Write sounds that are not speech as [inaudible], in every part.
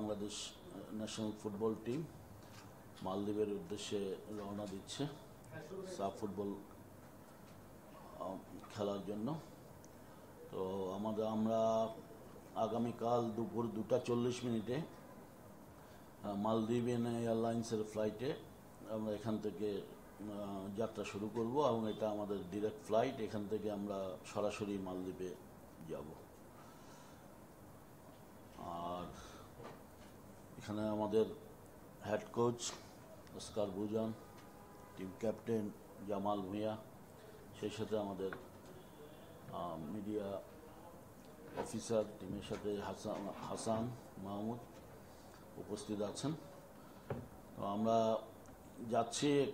Bangladesh national football team মালদ্বীপের উদ্দেশ্যে রওনা দিচ্ছে। সাফ ফুটবল খেলার জন্য। তো আমাদের, আমরা আগামীকাল দুপুর দুটা চল্লিশ মিনিটে মালদ্বীপিয়ান এয়ারলাইন্সের ফ্লাইটে আমরা এখান থেকে যাত্রা শুরু করব এবং এটা আমাদের ডিরেক্ট ফ্লাইট এখান থেকে আমরা সরাসরি মালদ্বীপে যাব। আর এখানে আমাদের head coach Oscar Bruzon team captain Jamal Bhuiyan সেই সাথে আমাদের মিডিয়া অফিসার টিমের সাথে হাসান হাসান মাহমুদ উপস্থিত আছেন। তো আমরা যাচ্ছি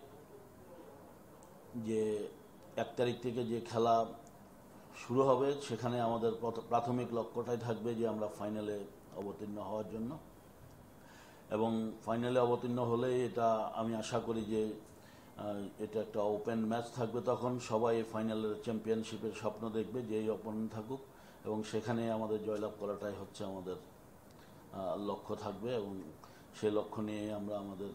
যে এক তারিখ থেকে যে খেলা শুরু হবে, সেখানে আমাদের প্রথ- প্রাথমিক লক্ষ্যটাই থাকবে যে আমরা ফাইনালে অবতীর্ণ হওয়ার জন্য। এবং ফাইনালে অবতীর্ণ হলে এটা আমি আশা করি যে এটা একটা ওপেন ম্যাচ থাকবে তখন। সবাই ফাইনালের চ্যাম্পিয়নশিপের স্বপ্ন দেখবে যেই অপোনেন্ট থাকুক এবং সেখানে আমাদের জয়লাভ করাটাই হচ্ছে আমাদের লক্ষ্য থাকবে এবং সেই লক্ষ্য নিয়ে আমরা আমাদের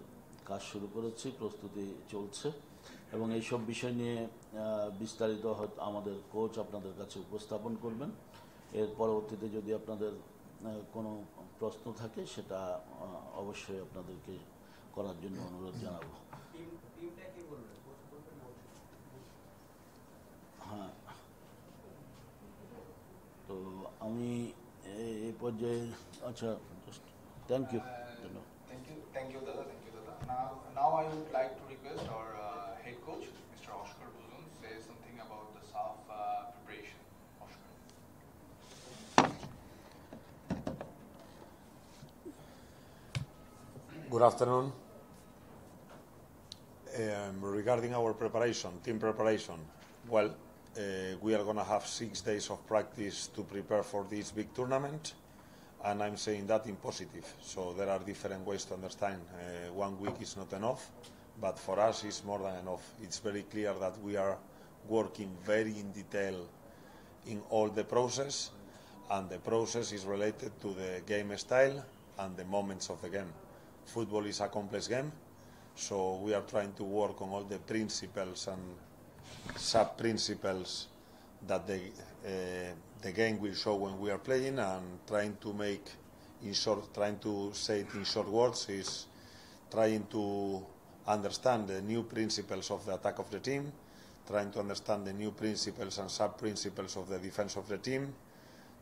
কাজ শুরু করেছি, প্রস্তুতি চলছে এবং এইসব বিষয় নিয়ে বিস্তারিত আমাদের কোচ আপনাদের কাছে উপস্থাপন করবেন। এর পরবর্তীতে যদি আপনাদের কোনো প্রশ্ন থাকে সেটা অবশ্যই আপনাদেরকে করার জন্য অনুরোধ জানাব। হ্যাঁ। তো আমি এই পর্যায়ে আচ্ছা থ্যাংক ইউ ধন্যবাদ। থ্যাংক ইউ থ্যাংক ইউ দাদা থ্যাংক ইউ দাদা। Now I would like to request our Good afternoon. Um, regarding our preparation, team preparation, well, uh, we are going to have six days of practice to prepare for this big tournament, and I'm saying that in positive. So there are different ways to understand. Uh, one week is not enough, but for us it's more than enough. It's very clear that we are working very in detail in all the process, and the process is related to the game style and the moments of the game. Football is a complex game, so we are trying to work on all the principles and sub principles that the uh, the game will show when we are playing, and trying to make in short, trying to say it in short words is trying to understand the new principles of the attack of the team, trying to understand the new principles and sub principles of the defense of the team,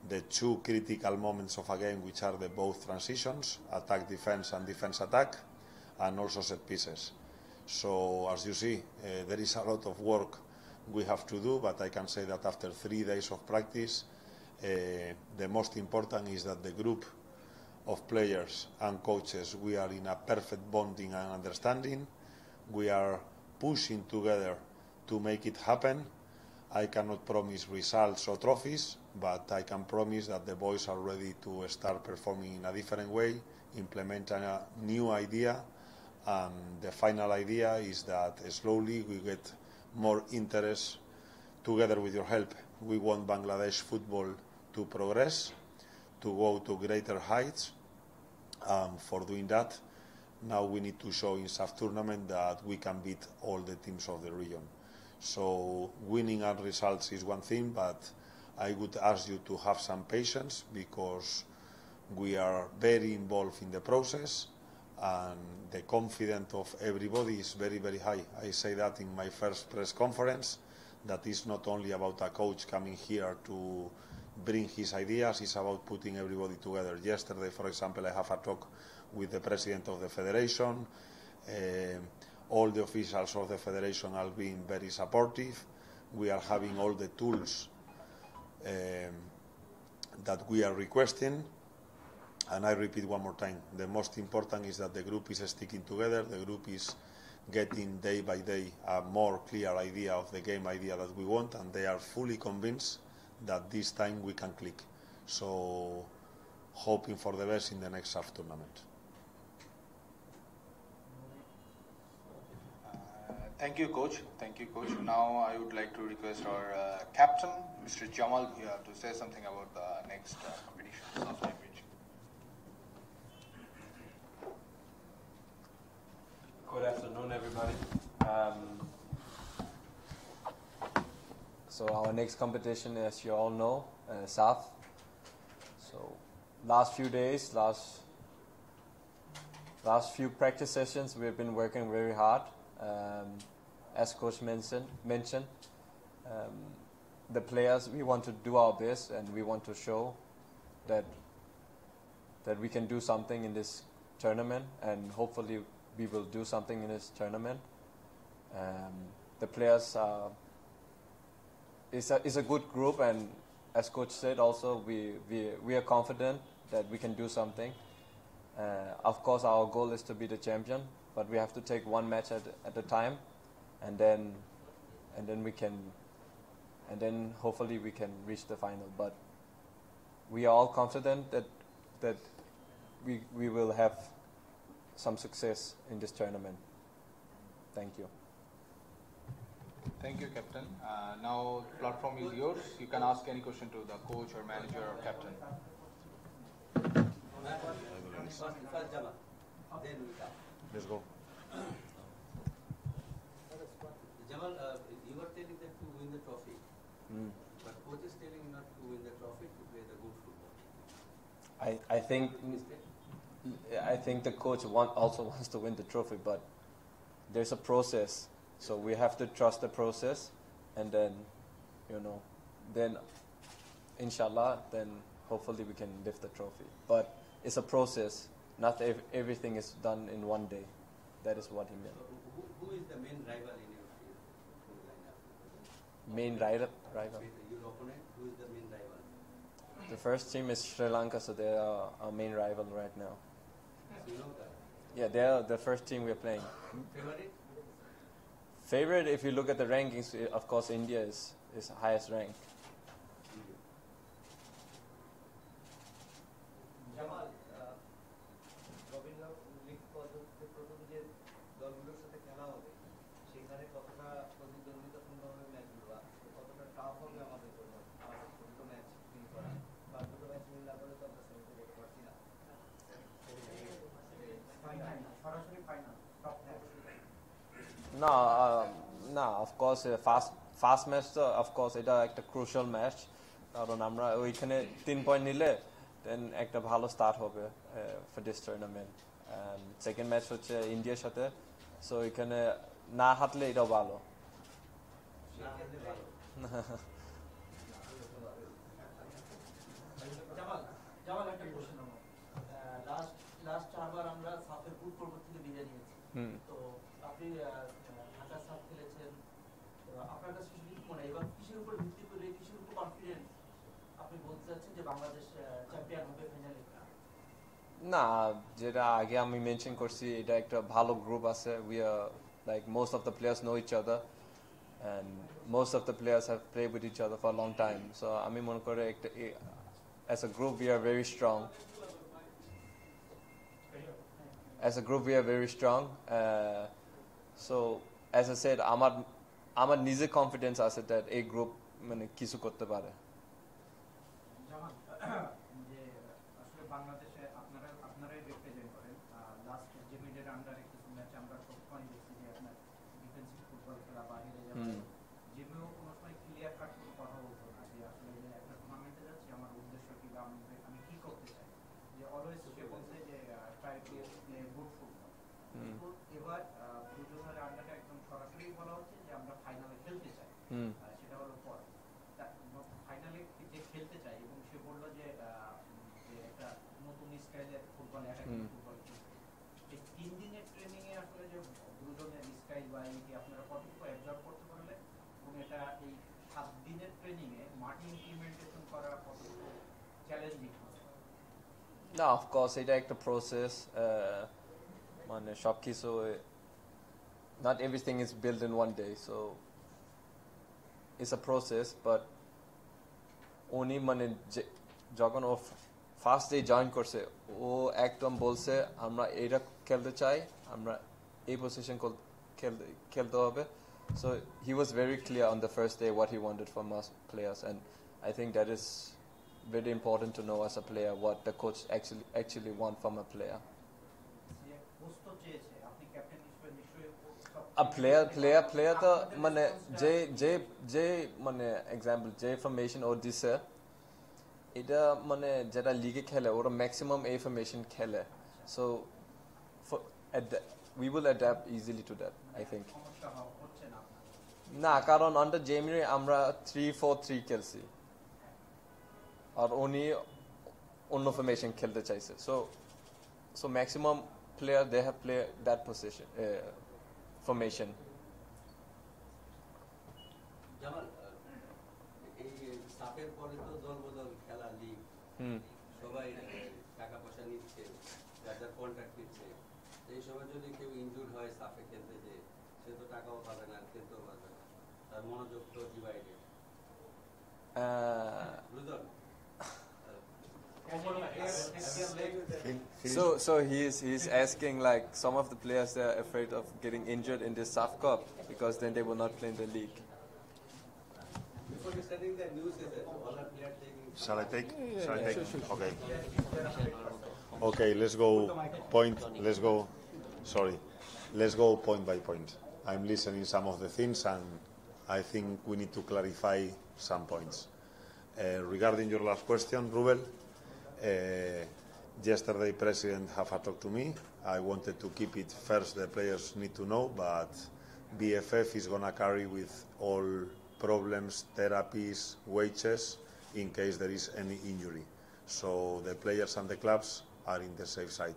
the two critical moments of a game, which are the both transitions, attack defense and defense attack, and also set pieces. So, as you see, uh, there is a lot of work we have to do, but I can say that after three days of practice, uh, the most important is that the group of players and coaches, we are in a perfect bonding and understanding. We are pushing together to make it happen. I cannot promise results or trophies, but I can promise that the boys are ready to start performing in a different way, implement a new idea, and the final idea is that slowly we get more interest together with your help. We want Bangladesh football to progress, to go to greater heights, and for doing that, now we need to show in SAF tournament that we can beat all the teams of the region. So winning and results is one thing, but I would ask you to have some patience because we are very involved in the process and the confidence of everybody is very, very high. I say that in my first press conference, that is not only about a coach coming here to bring his ideas, it's about putting everybody together. Yesterday, for example, I have a talk with the president of the federation. Um all the officials of the federation are being very supportive. We are having all the tools um, that we are requesting. And I repeat one more time, the most important is that the group is sticking together, the group is getting day by day a more clear idea of the game idea that we want, and they are fully convinced that this time we can click. So, hoping for the best in the next SAF tournament. Thank you, coach. Thank you, coach. Mm-hmm. Now I would like to request our uh, captain, Mr. Jamal uh, to say something about the next uh, competition, Good afternoon, everybody. Um, so our next competition, as you all know, uh, SAF. So last few days, last last few practice sessions, we have been working very hard um, as coach mentioned, mentioned um, the players we want to do our best and we want to show that that we can do something in this tournament and hopefully we will do something in this tournament. Um, the players are it's a, it's a good group and as coach said also we, we, we are confident that we can do something. Uh, of course our goal is to be the champion but we have to take one match at, at a time and then and then we can and then hopefully we can reach the final but we are all confident that that we we will have some success in this tournament thank you Thank you, Captain. Uh, now, platform is yours. You can ask any question to the coach or manager or captain. First, first Jamal, then we come. Let's go. Jamal, uh, you were telling that to win the trophy, Mm. but coach is telling not to win the trophy to play the good football. I, I think I think the coach want, also [laughs] wants to win the trophy, but there's a process, so we have to trust the process, and then, you know, then, inshallah, then hopefully we can lift the trophy. But it's a process. Not ev- everything is done in one day. That is what he So meant. who, who is the main rival in your field? Main rival, rival. Your opponent, who is the main rival? The first team is Sri Lanka, so they are our main rival right now. Sri Lanka. Yeah, they are the first team we're playing. Favorite? Favorite, if you look at the rankings, eh, of course, India is is highest rank. Uh, of course first first match তো of course এটা একটা crucial match কারণ আমরা ওইখানে তিন point নিলে দেন একটা ভালো স্টার্ট হবে for this tournament second match হচ্ছে ইন্ডিয়ার সাথে সো ওইখানে না হাতলে এটাও ভালো। লাস্ট লাস্ট আমরা সাফের পূর্ব বিদায় নিয়েছি। হুম। তো আপনি না যেটা আগে আমি মেনশন করছি এটা একটা ভালো গ্রুপ আছে we are like most of the players know each other and most of the players have play with each other for long time so আমি মনে করি একটা as a group we are very strong as a group we are very strong uh, so as I said আমার আমার নিজে confidence আছে that এই group মানে কিছু করতে পারে না অফকোর্স এটা একটা প্রসেস মানে সব কিছু not everything is built in one day so it's a process but উনি মানে যে- যখন ও ফার্স্ট ডে জয়েন করছে ও একদম বলছে আমরা এইটা খেলতে চাই আমরা এই পজিশন খেলতে খেলতে হবে so he was very clear on the first day what he wanted from us players and I think that is very important to know as a player what the coach actually actually want from a player যে post চেয়েছে আপনি captain হিসেবে নিশ্চয়ই a player player player তো মানে যে যে যে মানে এক্সাম্পল যে ফরমেশন ও দিছে এটা মানে যেটা লিগে খেলে ওরা ম্যাক্সিমাম এই ফরমেশন খেলে so we will adapt easily to that I think না কারণ আন্ডার জেমিনি আমরা থ্রি ফোর থ্রি খেলছি আর উনি অন্য ফরমেশন খেলতে চাইছে so so maximum player they have play that position formation Jamal আহ, এই সাফের পরে তো দল বদল খেলা লিগ হুম সবাই আহ, টাকা পয়সা নিচ্ছে যার যার কন্ট্রাক্ট নিচ্ছে তো এই সময় যদি কেউ ইনজুর হয় সাফে খেলতে যে সে তো টাকাও পাবে না আর খেলতেও পারবে না তার মনোযোগ তো ডিভাইডেড Uh, বুঝলেন so so he is he is asking like some of the players they are afraid of getting injured in this SAF Cup because then they will not play in the league. Before you starting the news is that all are players taking Shall I take? Shall I take? Okay. Okay, let's go point. Let's go. Sorry, let's go point by point. I'm listening some of the things, and I think we need to clarify some points. Uh, regarding your last question, Rubel, yesterday President have a talk to me. I wanted to keep it first. The players need to know, but BFF is gonna carry with all problems, therapies, wages, in case there is any injury. So the players and the clubs are in the safe side.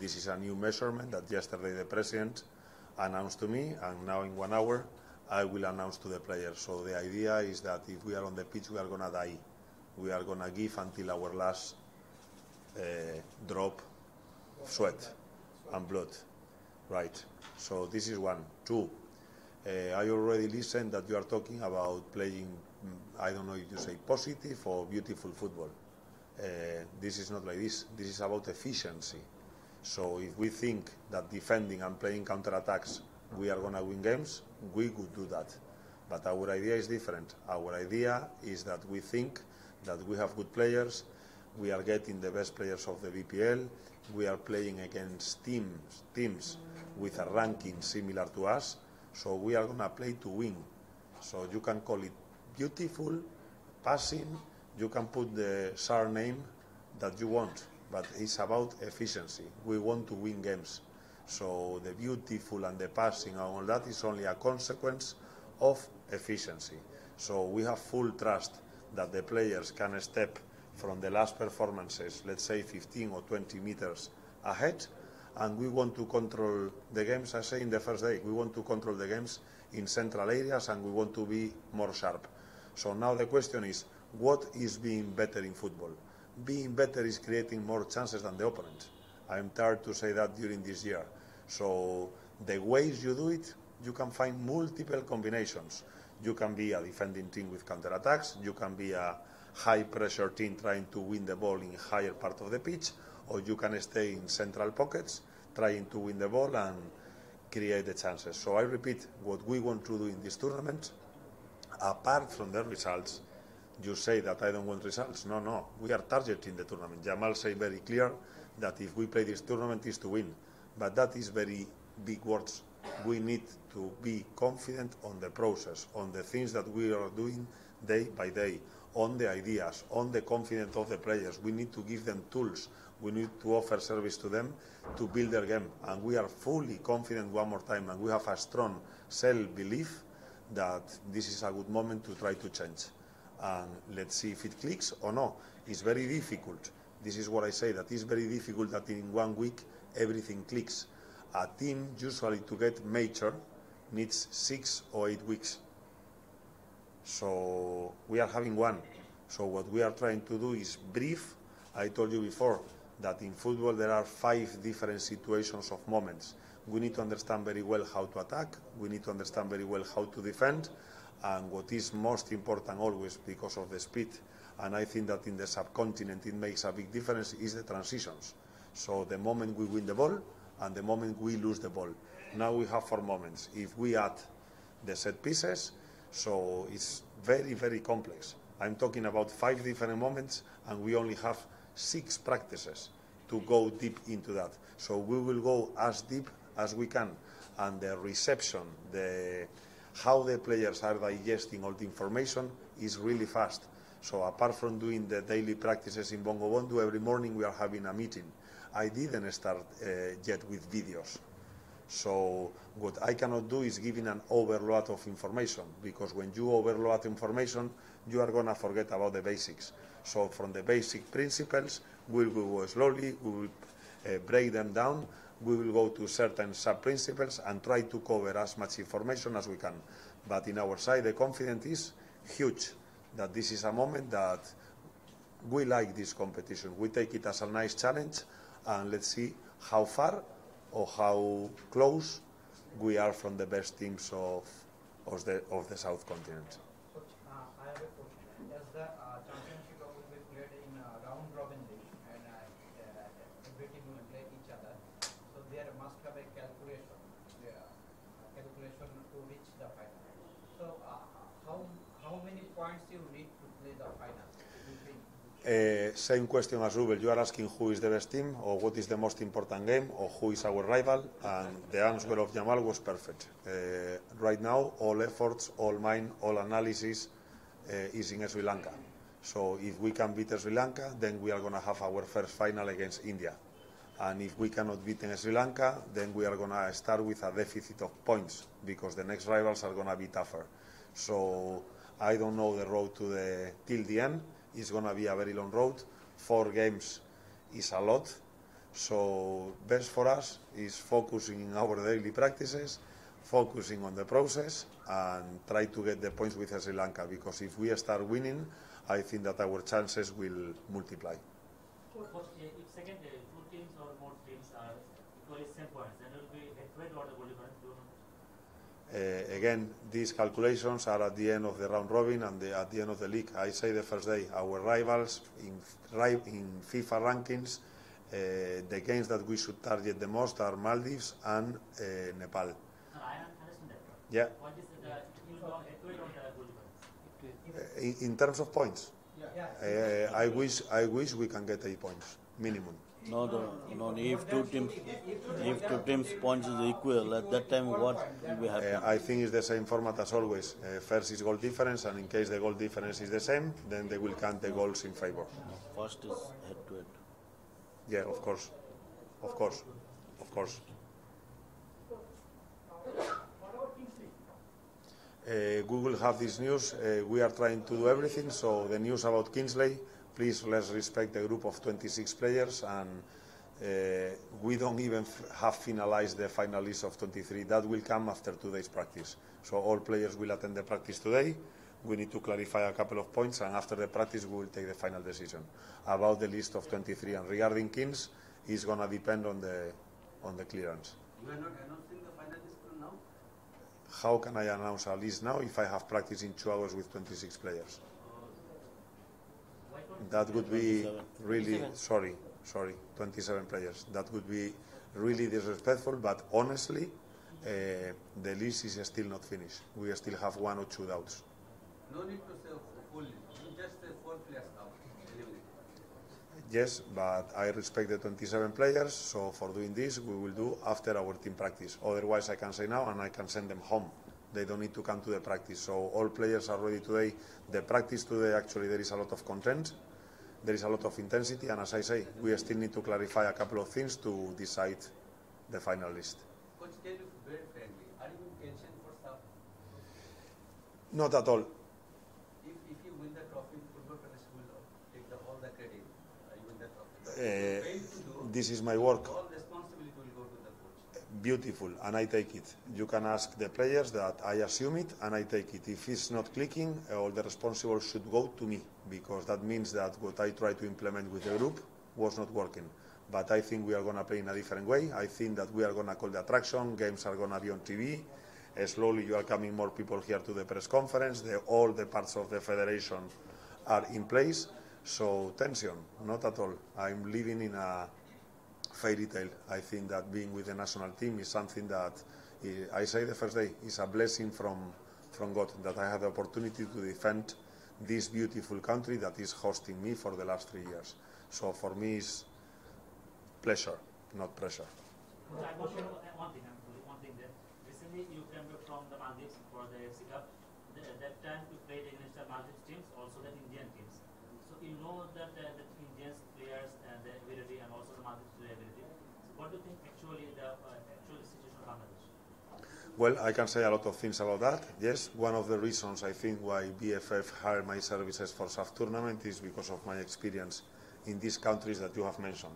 This is a new measurement that yesterday the president announced to me, and now in one hour I will announce to the players. So the idea is that if we are on the pitch, we are gonna die. We are gonna give until our last uh, drop of sweat and blood. Right. So this is one. Two. Uh, I already listened that you are talking about playing. mm, I don't know if you say positive or beautiful football. Uh, this is not like this. This is about efficiency. So if we think that defending and playing counter-attacks, we are going to win games, we could do that. But our idea is different. Our idea is that we think that we have good players, we are getting the best players of the BPL, we are playing against teams, teams with a ranking similar to us, so we are going to play to win. So you can call it beautiful, passing, you can put the surname that you want, but it's about efficiency. We want to win games. So the beautiful and the passing and all that is only a consequence of efficiency. So we have full trust that the players can step from the last performances, let's say 15 or 20 meters ahead, and we want to control the games, I say in the first day, we want to control the games in central areas and we want to be more sharp. So now the question is, what is being better in football? Being better is creating more chances than the opponent. I'm tired to say that during this year. So the ways you do it, you can find multiple combinations. You can be a defending team with counter-attacks, you can be a high pressure team trying to win the ball in higher part of the pitch, or you can stay in central pockets trying to win the ball and create the chances. So I repeat, what we want to do in this tournament, apart from the results, you say that I don't want results. No, no, we are targeting the tournament. Jamal say very clear that if we play this tournament is to win, but that is very big words. We need to be confident on the process, on the things that we are doing day by day, on the ideas, on the confidence of the players. We need to give them tools. We need to offer service to them to build their game. And we are fully confident one more time, and we have a strong self-belief that this is a good moment to try to change. And let's see if it clicks or no. It's very difficult. This is what I say, that it's very difficult that in one week everything clicks. A team usually to get mature needs six or eight weeks. So we are having one. So what we are trying to do is brief. I told you before that in football there are five different situations of moments. We need to understand very well how to attack. We need to understand very well how to defend. And what is most important always because of the speed, and I think that in the subcontinent it makes a big difference, is the transitions. So the moment we win the ball and the moment we lose the ball. Now we have four moments. If we add the set pieces, so it's very, very complex. I'm talking about five different moments, and we only have six practices to go deep into that. So we will go as deep as we can, and the reception, the how the players are digesting all the information is really fast. So apart from doing the daily practices in Bangabandhu, every morning we are having a meeting. I didn't start uh, yet with videos. So what I cannot do is giving an overload of information because when you overload information, you are gonna forget about the basics. So from the basic principles, we will go slowly, we will uh, break them down, we will go to certain sub-principles and try to cover as much information as we can. But in our side, the confidence is huge that this is a moment that we like this competition. We take it as a nice challenge, and let's see how far or how close we are from the best teams of, of, the, of the subcontinent. So uh, how how many points do you need to play the final? Uh, same question as Rubel. You are asking who is the best team, or what is the most important game, or who is our rival, and the answer of Jamal was perfect. Uh, right now, all efforts, all mine, all analysis uh, is in Sri Lanka. So if we can beat Sri Lanka, then we are going to have our first final against India. And if we cannot beat Sri Lanka, then we are going to start with a deficit of points because the next rivals are going to be tougher. So I don't know the road to the till the end. It's going to be a very long road. Four games is a lot. So best for us is focusing in our daily practices, focusing on the process, and try to get the points with Sri Lanka. Because if we start winning, I think that our chances will multiply. If second uh, two teams or more teams are equally same points, then it will be head-to-head or the goal difference. Do you know? Uh, again, these calculations are at the end of the round robin and the, at the end of the league. I say the first day, our rivals in, in FIFA rankings, uh, the games that we should target the most are Maldives and uh, Nepal. No, I understand that. Yeah, What is the, you will go head-to-head or the goal difference? Uh, in, in terms of points, Yeah. uh, I wish I wish we can get eight points minimum. No, no, no. If two teams, if two teams points is equal, at that time what will be Uh. I think it's the same format as always. Uh, first is goal difference, and in case the goal difference is the same, then they will count the goals in favor. First is head to head. Yeah, of course, of course, of course. Uh, Google have this news. Uh, we are trying to do everything. So the news about Kingsley, please let's respect the group of 26 players, and uh, we don't even f- have finalized the final list of 23. That will come after today's practice. So all players will attend the practice today. We need to clarify a couple of points, and after the practice, we will take the final decision about the list of 23. And regarding Kings, it's going to depend on the on the clearance. You are not announcing the finalists till now? How can I announce a list now if I have practice in two hours with 26 players? Why don't That would be really sorry, sorry, 27 players. That would be really disrespectful. But honestly, uh, the list is still not finished. We still have one or two doubts. No need to say full list. Just say four players now. Eliminate. Yes, but I respect the 27 players. So for doing this, we will do after our team practice. Otherwise, I can say now and I can send them home. They don't need to come to the practice. So all players are ready today. The practice today, actually, there is a lot of content. There is a lot of intensity, and as I say, we still need to clarify a couple of things to decide the final list. Coach, tell you very frankly, are you in tension for staff? Not at all. If, if you win the trophy, Football Federation will take the, all the credit. Uh, you win the trophy. Uh, you fail to do, This is my work. all responsibility will go to the coach. Beautiful, and I take it. You can ask the players that I assume it, and I take it. If it's not clicking, all the responsible should go to me, because that means that what I try to implement with the group was not working. But I think we are going to play in a different way. I think that we are going to call the attraction. Games are going to be on TV. Uh, slowly, you are coming more people here to the press conference. The, all the parts of the federation are in place. So tension, not at all. I'm living in a fairy tale. I think that being with the national team is something that eh, I say the first day is a blessing from from God that I had the opportunity to defend this beautiful country that is hosting me for the last three years. So for me, it's pleasure, not pressure. One thing, one thing that recently you came back from the Maldives for the AFC Cup. That time you played against the Maldives teams, also the Indian teams. So you know that uh, the Indian players and the ability and also what do you think actually the uh, situation of Bangladesh? Well, I can say a lot of things about that. Yes, one of the reasons I think why BFF hired my services for SAF tournament is because of my experience in these countries that you have mentioned.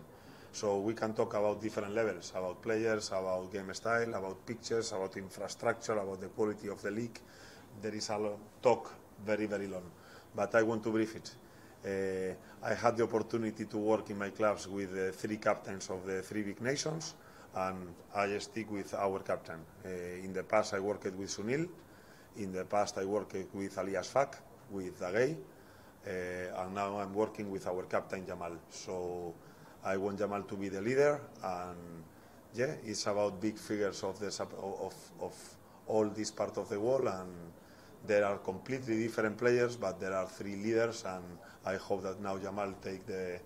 So we can talk about different levels, about players, about game style, about pictures, about infrastructure, about the quality of the league. There is a lot talk very, very long, but I want to brief it. Uh, I had the opportunity to work in my clubs with the three captains of the three big nations, and I stick with our captain. Uh, in the past, I worked with Sunil. In the past, I worked with Ali Ashfaq, with Dagay, uh, and now I'm working with our captain Jamal. So I want Jamal to be the leader, and yeah, it's about big figures of the sub- of of all this part of the world, and there are completely different players, but there are three leaders, and I hope that now Jamal take the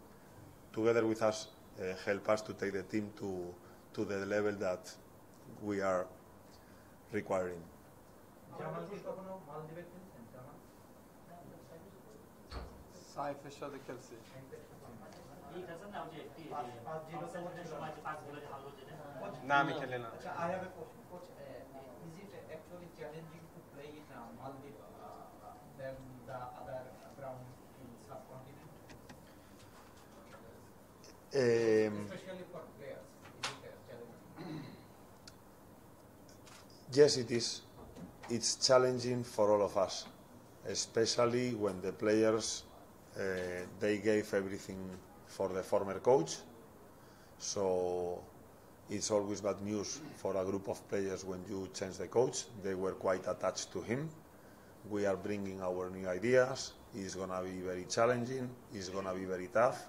together with us uh, help us to take the team to to the level that we are requiring. Jamal কি কখনো মালদ্বীপে খেলছেন Jamal সাইফের Challenge Yes, it is. It's challenging for all of us, especially when the players uh, they gave everything for the former coach. So it's always bad news for a group of players when you change the coach. They were quite attached to him. We are bringing our new ideas. It's gonna be very challenging. It's gonna be very tough.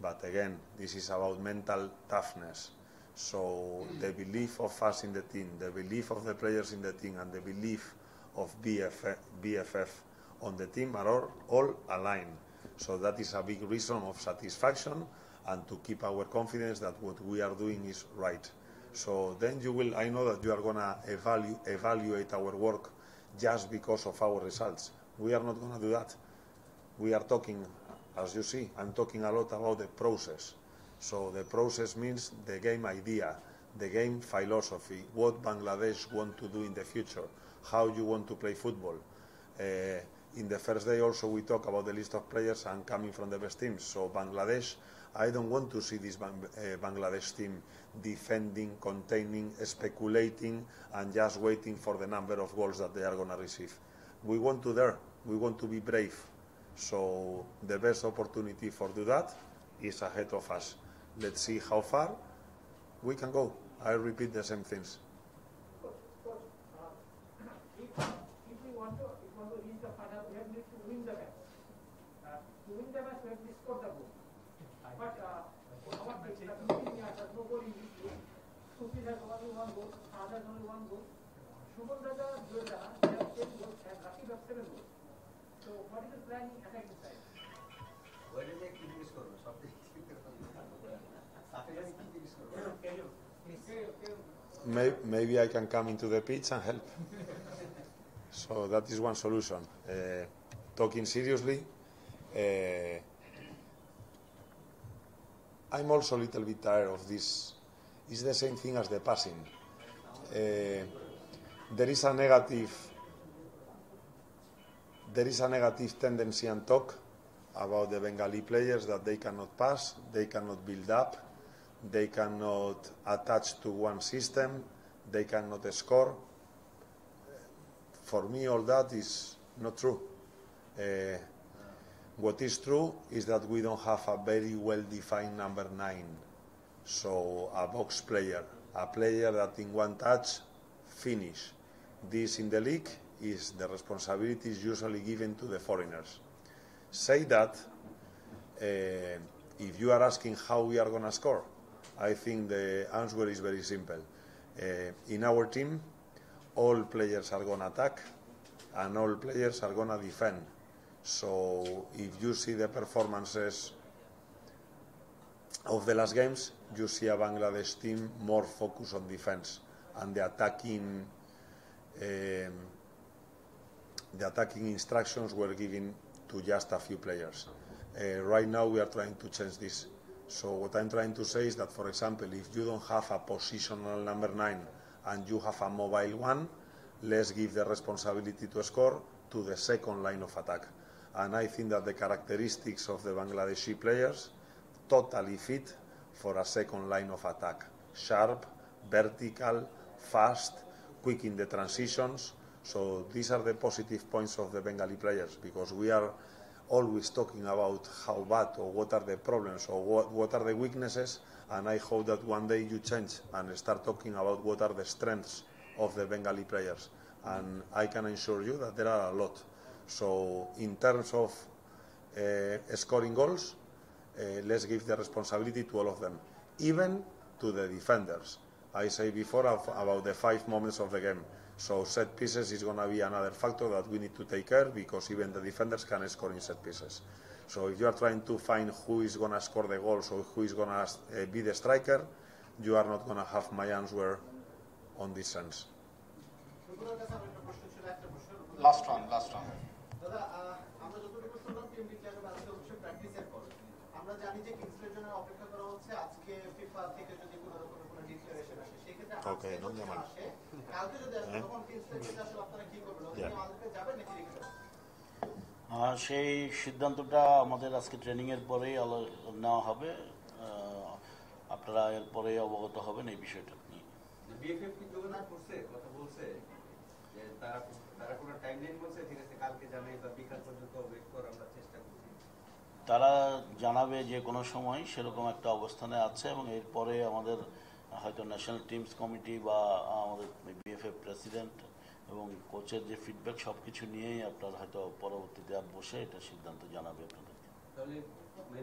But again, this is about mental toughness. So the belief of us in the team, the belief of the players in the team, and the belief of BFF, BFF on the team are all, all aligned. So that is a big reason of satisfaction and to keep our confidence that what we are doing is right. So then you will, I know that you are going to evalu- evaluate our work just because of our results. We are not going to do that. We are talking, as you see, I'm talking a lot about the process. So the process means the game idea, the game philosophy, what Bangladesh want to do in the future, how you want to play football. Uh, in the first day also we talk about the list of players and coming from the best teams. So Bangladesh, I don't want to see this Bang- uh, Bangladesh team defending, containing, speculating, and just waiting for the number of goals that they are going to receive. We want to there. We want to be brave. So the best opportunity for do that is ahead of us. Let's see how far we can go. I repeat the same things. May, maybe I can come into the pitch and help. so that is one solution. Uh, talking seriously, uh, I'm also a little bit tired of this. It's the same thing as the passing. Uh, there is a negative. There is a negative tendency and talk about the Bengali players that they cannot pass, they cannot build up, they cannot attach to one system, they cannot score. For me, all that is not true. Uh, what is true is that we don't have a very well defined number nine. So, a box player, a player that in one touch finish. This in the league is the responsibility is usually given to the foreigners. Say that uh, if you are asking how we are going to score, I think the answer is very simple. Uh, in our team, all players are going to attack and all players are going to defend. So if you see the performances of the last games, you see a Bangladesh team more focused on defense and the attacking. Um, the attacking instructions were given to just a few players. Uh, right now, we are trying to change this. So what I'm trying to say is that, for example, if you don't have a positional number nine and you have a mobile one, let's give the responsibility to score to the second line of attack. And I think that the characteristics of the Bangladeshi players totally fit for a second line of attack. Sharp, vertical, fast, quick in the transitions. So these are the positive points of the Bengali players because we are always talking about how bad or what are the problems or what, what are the weaknesses and I hope that one day you change and start talking about what are the strengths of the Bengali players and I can assure you that there are a lot. So in terms of uh, scoring goals, uh, let's give the responsibility to all of them, even to the defenders. I say before about the five moments of the game. So set pieces is going to be another factor that we need to take care because even the defenders can score in set pieces. So if you are trying to find who is going to score the goals or who is going to uh, be the striker, you are not going to have my answer on this sense. Last one, last one. Okay, no, হ্যাঁ? সেই সিদ্ধান্তটা আমাদের আজকে training এর পরেই নেওয়া হবে। আপনারা এরপরে অবগত হবেন এই বিষয়টা নিয়ে। তারা জানাবে যে কোনো সময় সেরকম একটা অবস্থানে আছে এবং এরপরে আমাদের হয়তো ন্যাশনাল টিমস কমিটি বা আমাদের বিএফএ প্রেসিডেন্ট এবং কোচের যে ফিডব্যাক সব কিছু নিয়েই আপনার হয়তো পরবর্তীতে আর বসে এটা সিদ্ধান্ত জানাবে আপনাদেরকে তাহলে মানে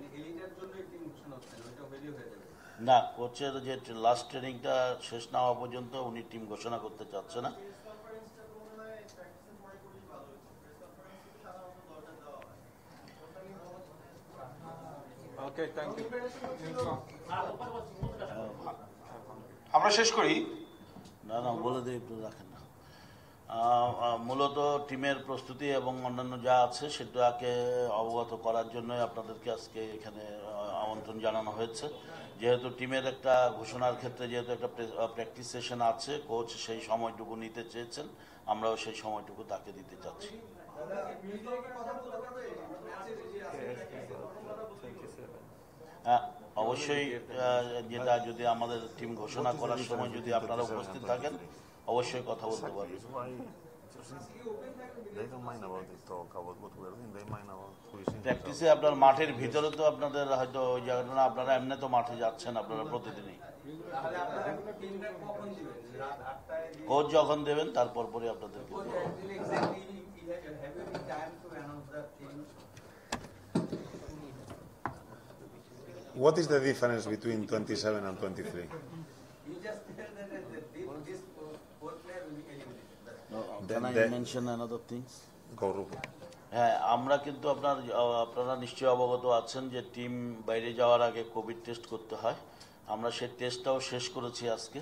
না হয়ে কোচের যে লাস্ট ট্রেনিংটা শেষ না হওয়া পর্যন্ত উনি টিম ঘোষণা করতে চাচ্ছে না। Okay, thank you. আমরা শেষ করি। না না, বলে দিই, একটু রাখেন না। মূলত টিমের প্রস্তুতি এবং অন্যান্য যা আছে সেটাকে অবগত করার জন্যই আপনাদেরকে আজকে এখানে আমন্ত্রণ জানানো হয়েছে। যেহেতু টিমের একটা ঘোষণার ক্ষেত্রে যেহেতু একটা প্র্যাকটিস সেশন আছে কোচ সেই সময়টুকু নিতে চেয়েছেন, আমরাও সেই সময়টুকু তাকে দিতে চাচ্ছি। হ্যাঁ। অবশ্যই যেটা যদি আমাদের টিম ঘোষণা করার সময় যদি আপনারা উপস্থিত থাকেন অবশ্যই কথা বলতে পারবেন। প্র্যাকটিসে আপনার মাঠের ভিতরে তো আপনাদের হয়তো ওই জায়গাটা না আপনারা এমনি তো মাঠে যাচ্ছেন আপনারা প্রতিদিনই। কোচ যখন দেবেন তারপর পরে আপনাদের What is the difference between 27 and 23? You just tell that uh, the- this, this four player will be eliminated. That's Can I Then- mention another things? Go, Rupo. হ্যাঁ আমরা কিন্তু আপনার আপনারা নিশ্চয়ই অবগত আছেন যে টিম বাইরে যাওয়ার আগে কোভিড টেস্ট করতে হয় আমরা সেই টেস্টটাও শেষ করেছি আজকে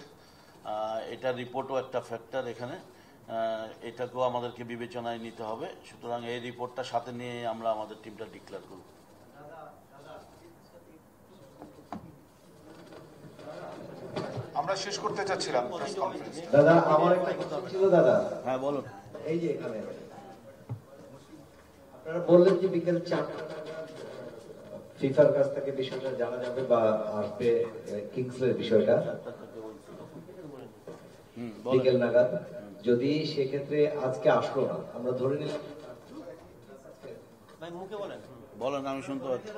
এটা রিপোর্টও একটা ফ্যাক্টর এখানে এটাকেও আমাদেরকে বিবেচনায় নিতে হবে সুতরাং এই রিপোর্টটা সাথে নিয়ে আমরা আমাদের টিমটা ডিক্লেয়ার করব আমরা শেষ করতে চাচ্ছিলাম দাদা আমার একটা কথা ছিল দাদা। হ্যাঁ বলুন। এই যে এখানে। আপনারা বললেন যে বিকেল চারটা ফিফার কাছ থেকে বিষয়টা জানা যাবে বা আসবে কিংসলের বিষয়টা। বিকেল নাগাদ। যদি সেক্ষেত্রে আজকে আসলো না আমরা ধরে নিলাম বলেন আমি শুনতে পাচ্ছি।